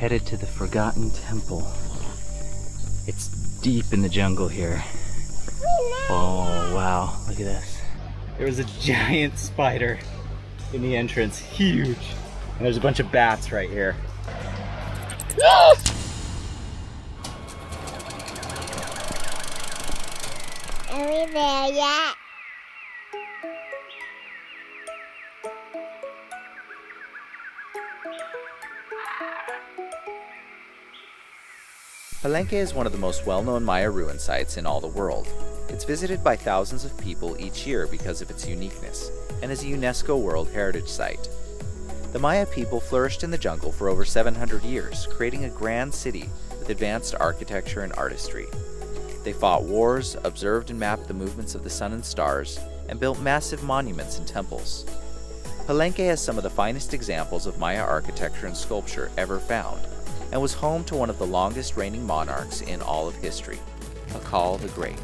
headed to the Forgotten Temple. It's deep in the jungle here. Oh, oh wow, look at this. There was a giant spider in the entrance, huge. And there's a bunch of bats right here. Are we there yet? Palenque is one of the most well-known Maya ruin sites in all the world. It's visited by thousands of people each year because of its uniqueness, and is a UNESCO World Heritage Site. The Maya people flourished in the jungle for over 700 years, creating a grand city with advanced architecture and artistry. They fought wars, observed and mapped the movements of the sun and stars, and built massive monuments and temples. Palenque has some of the finest examples of Maya architecture and sculpture ever found, and was home to one of the longest reigning monarchs in all of history, Pakal the Great.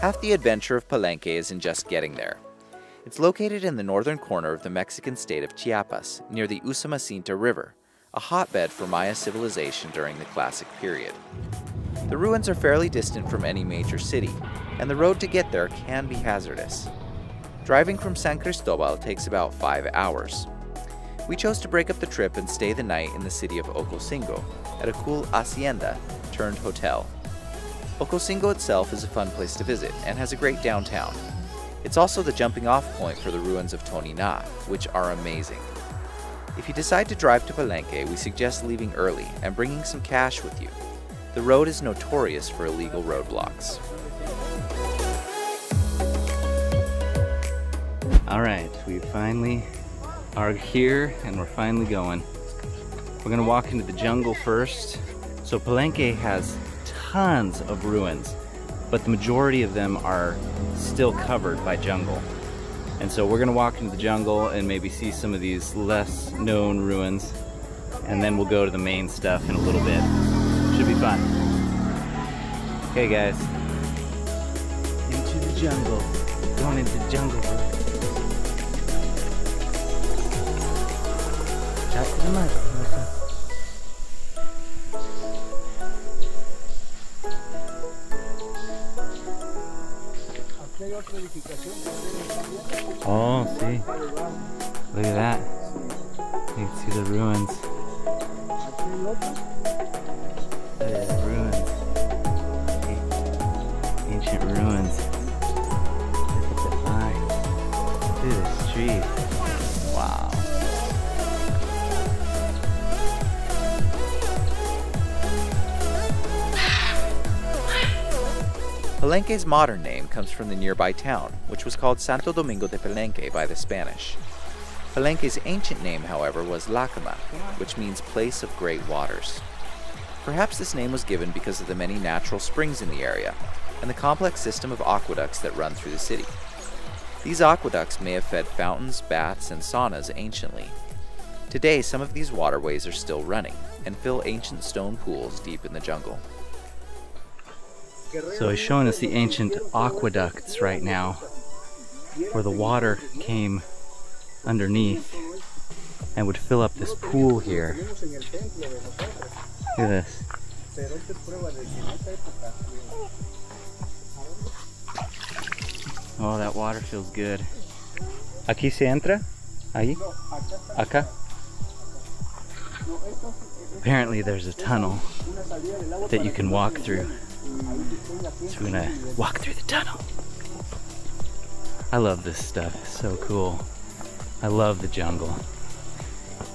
Half the adventure of Palenque is in just getting there. It's located in the northern corner of the Mexican state of Chiapas, near the Usumacinta River, a hotbed for Maya civilization during the Classic period. The ruins are fairly distant from any major city, and the road to get there can be hazardous. Driving from San Cristobal takes about five hours. We chose to break up the trip and stay the night in the city of Ocosingo at a cool hacienda turned hotel. Ocosingo itself is a fun place to visit and has a great downtown. It's also the jumping off point for the ruins of Tonina, which are amazing. If you decide to drive to Palenque, we suggest leaving early and bringing some cash with you. The road is notorious for illegal roadblocks. All right, we finally are here and we're finally going. We're gonna walk into the jungle first. So Palenque has tons of ruins, but the majority of them are still covered by jungle. And so we're gonna walk into the jungle and maybe see some of these less known ruins, and then we'll go to the main stuff in a little bit. Should be fun. Okay guys, into the jungle. Going into the jungle. The. Oh, see. Look at that. You can see the ruins. Look at the ruins. Ancient ruins. Look at the vines. Look at this tree. Palenque's modern name comes from the nearby town, which was called Santo Domingo de Palenque by the Spanish. Palenque's ancient name, however, was Lakamha, which means place of great waters. Perhaps this name was given because of the many natural springs in the area and the complex system of aqueducts that run through the city. These aqueducts may have fed fountains, baths, and saunas anciently. Today, some of these waterways are still running and fill ancient stone pools deep in the jungle. So he's showing us the ancient aqueducts right now, where the water came underneath and would fill up this pool here. Look at this. Oh, that water feels good. Aquí se entra? Ahí? Acá? Apparently there's a tunnel that you can walk through. So we're gonna walk through the tunnel. I love this stuff, it's so cool. I love the jungle.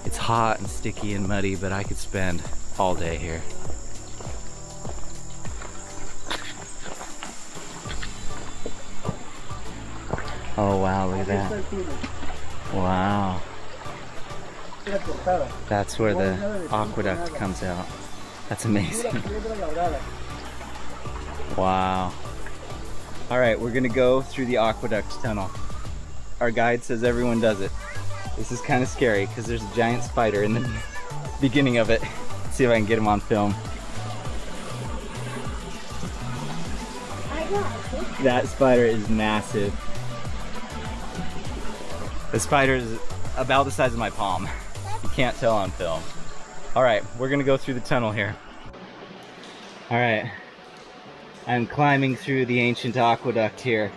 It's hot and sticky and muddy, but I could spend all day here. Oh wow, look at that. Wow. That's where the aqueduct comes out. That's amazing. Wow. All right, we're gonna go through the aqueduct tunnel. Our guide says everyone does it. This is kind of scary because there's a giant spider in the beginning of it. Let's see if I can get him on film. That spider is massive. The spider is about the size of my palm. You can't tell on film. All right, we're gonna go through the tunnel here. All right, I'm climbing through the ancient aqueduct here.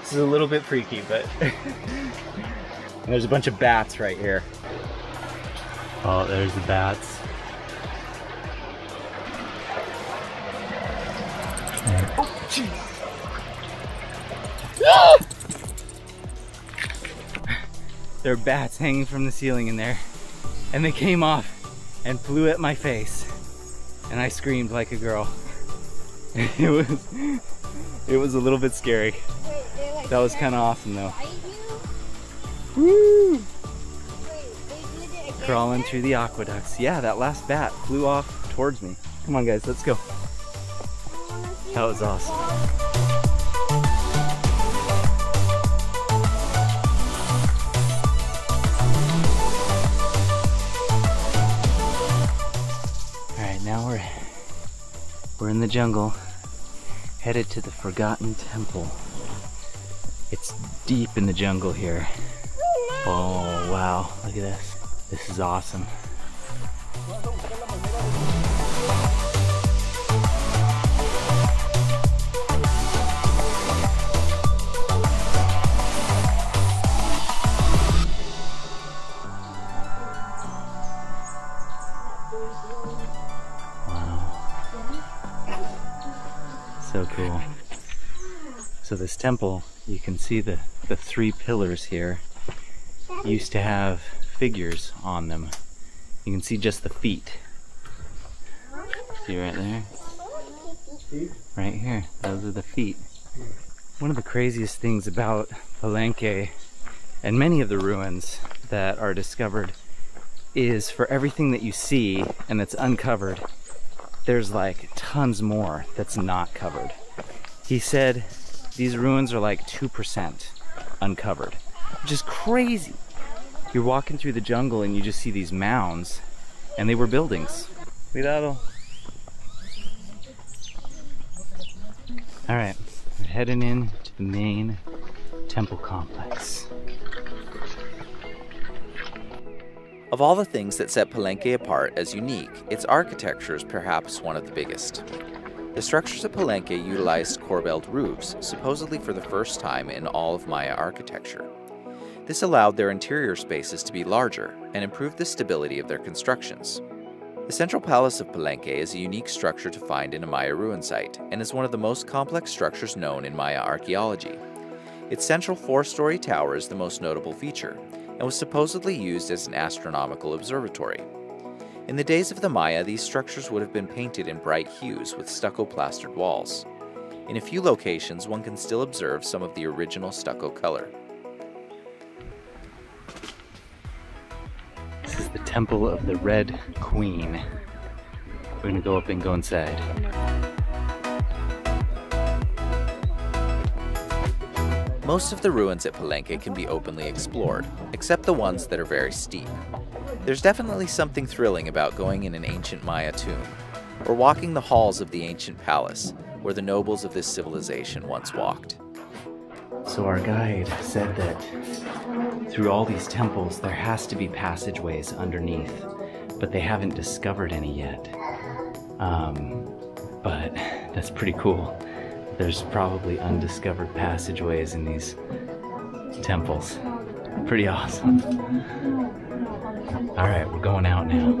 This is a little bit freaky, but there's a bunch of bats right here. Oh, there's the bats. there are bats hanging from the ceiling in there. And they came off and flew at my face. And I screamed like a girl. it was it was a little bit scary. That was kind of awesome though. Woo! Crawling through the aqueducts. Yeah, that last bat flew off towards me. Come on guys, let's go. That was awesome. Alright, now we're we're in the jungle, headed to the Forgotten Temple. It's deep in the jungle here. Oh wow, look at this. This is awesome. So cool. So this temple, you can see the, the three pillars here used to have figures on them. You can see just the feet. See right there? Right here. Those are the feet. One of the craziest things about Palenque and many of the ruins that are discovered is for everything that you see and that's uncovered, there's like tons more that's not covered. He said these ruins are like 2% uncovered, which is crazy. You're walking through the jungle and you just see these mounds, and they were buildings. Cuidado. All right, we're heading in to the main temple complex. Of all the things that set Palenque apart as unique, its architecture is perhaps one of the biggest. The structures at Palenque utilized corbelled roofs, supposedly for the first time in all of Maya architecture. This allowed their interior spaces to be larger and improved the stability of their constructions. The central palace of Palenque is a unique structure to find in a Maya ruin site and is one of the most complex structures known in Maya archaeology. Its central four-story tower is the most notable feature and was supposedly used as an astronomical observatory. In the days of the Maya, these structures would have been painted in bright hues with stucco plastered walls. In a few locations, one can still observe some of the original stucco color. This is the Temple of the Red Queen. We're gonna go up and go inside. Most of the ruins at Palenque can be openly explored, except the ones that are very steep. There's definitely something thrilling about going in an ancient Maya tomb, or walking the halls of the ancient palace, where the nobles of this civilization once walked. So our guide said that through all these temples there has to be passageways underneath, but they haven't discovered any yet. Um, but that's pretty cool. There's probably undiscovered passageways in these temples. Pretty awesome. All right, we're going out now.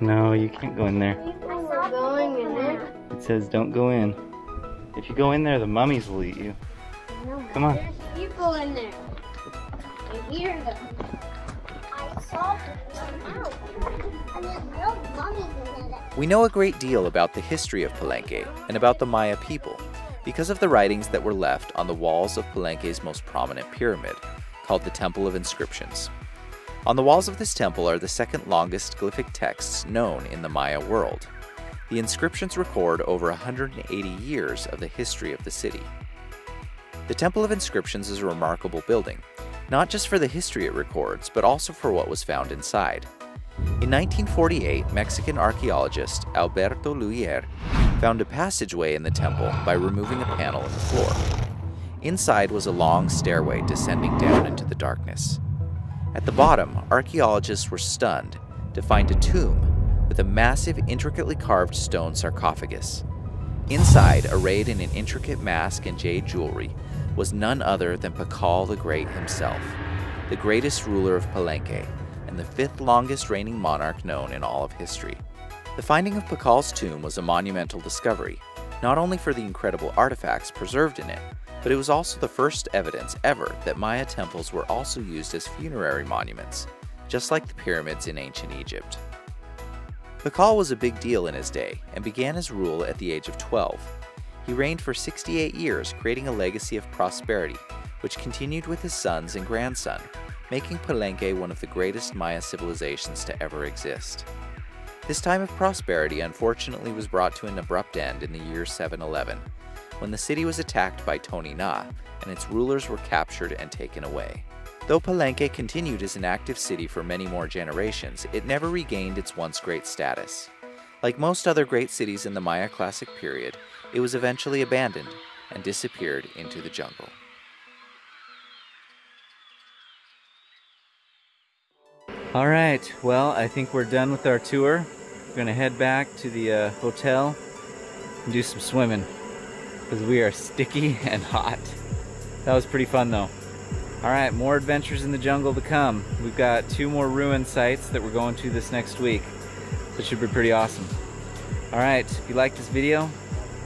No, you can't go in there. It says don't go in. If you go in there, the mummies will eat you. Come on. There's people in there. I hear them. We know a great deal about the history of Palenque and about the Maya people because of the writings that were left on the walls of Palenque's most prominent pyramid, called the Temple of Inscriptions. On the walls of this temple are the second longest glyphic texts known in the Maya world. The inscriptions record over 180 years of the history of the city. The Temple of Inscriptions is a remarkable building, not just for the history it records, but also for what was found inside. In 1948, Mexican archaeologist Alberto Lhuillier found a passageway in the temple by removing a panel in the floor. Inside was a long stairway descending down into the darkness. At the bottom, archaeologists were stunned to find a tomb with a massive, intricately carved stone sarcophagus. Inside, arrayed in an intricate mask and jade jewelry, was none other than Pakal the Great himself, the greatest ruler of Palenque and the fifth longest reigning monarch known in all of history. The finding of Pakal's tomb was a monumental discovery, not only for the incredible artifacts preserved in it, but it was also the first evidence ever that Maya temples were also used as funerary monuments, just like the pyramids in ancient Egypt. Pakal was a big deal in his day and began his rule at the age of 12. He reigned for 68 years, creating a legacy of prosperity, which continued with his sons and grandson, making Palenque one of the greatest Maya civilizations to ever exist. This time of prosperity unfortunately was brought to an abrupt end in the year 711, when the city was attacked by Tonina and its rulers were captured and taken away. Though Palenque continued as an active city for many more generations, it never regained its once great status. Like most other great cities in the Maya Classic period, it was eventually abandoned and disappeared into the jungle. All right, well, I think we're done with our tour. We're gonna head back to the uh, hotel and do some swimming because we are sticky and hot. That was pretty fun though. All right, more adventures in the jungle to come. We've got two more ruin sites that we're going to this next week. That should be pretty awesome. All right, if you like this video,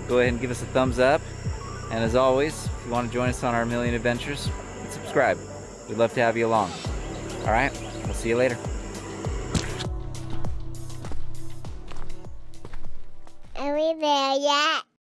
go ahead and give us a thumbs up. And as always, if you want to join us on our million adventures, subscribe. We'd love to have you along. All right, we'll see you later. Are we there yet?